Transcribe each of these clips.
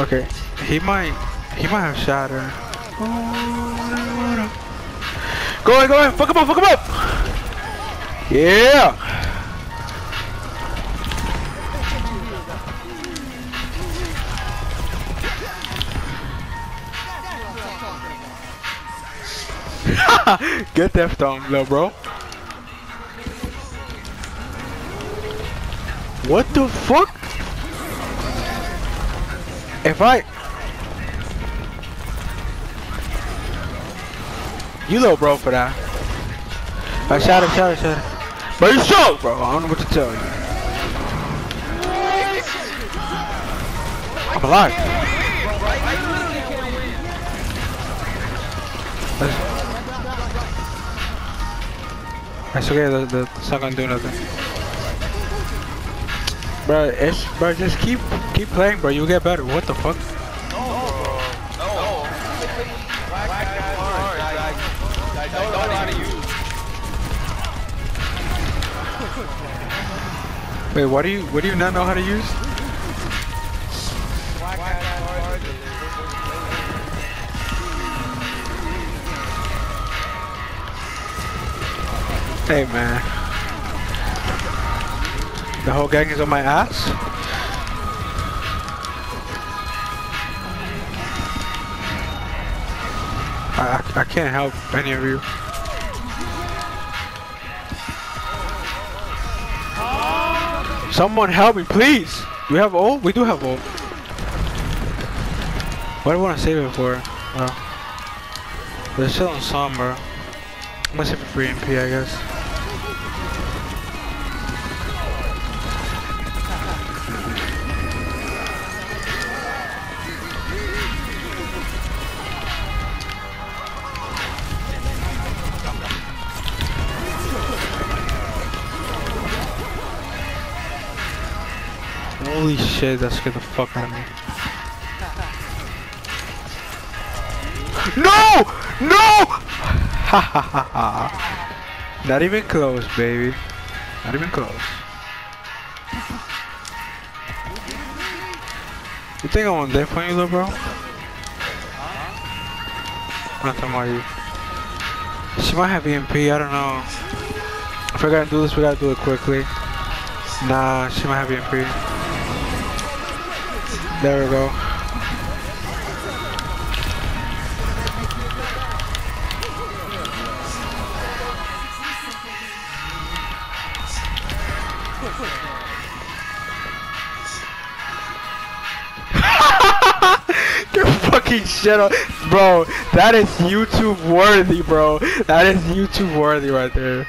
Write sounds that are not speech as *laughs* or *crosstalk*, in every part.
Okay, he might, he might have shot shatter. Go ahead, go ahead, fuck him up, fuck him up! Yeah! *laughs* Get that thumb, little bro. What the fuck? If I... You little bro for that. I shot him, shot him, shot him. But you shook, bro. I don't know what to tell you. I'm alive. That's, that's okay, the, the, it's not gonna do nothing. Bro, it's, bro, just keep, keep playing, bro. You'll get better. What the fuck? Wait, what do you, what do you not know how to use? Hey man. The whole gang is on my ass? I, I, I can't help any of you. Someone help me, please! We have all? We do have all. What do I want to save it for? Oh. They're still in Sombra. I'm gonna save it for free MP, I guess. Holy shit, that scared the fuck out of me. No! No! Ha ha ha ha. Not even close, baby. Not even close. You think I want death on you, little bro? Not talking you. She might have EMP, I don't know. If we're gonna do this, we gotta do it quickly. Nah, she might have EMP. There we go. *laughs* Fucking shit up. Bro, that is YouTube worthy, bro. That is YouTube worthy right there.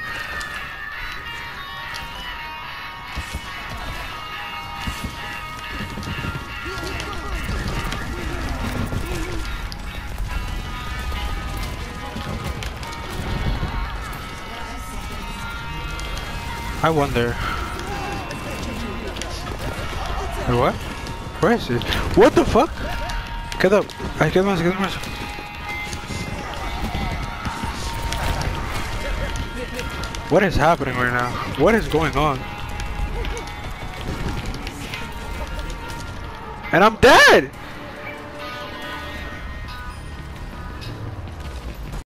I wonder. What? Where is it? What the fuck? Get up. I get más, get más. What is happening right now? What is going on? And I'm dead!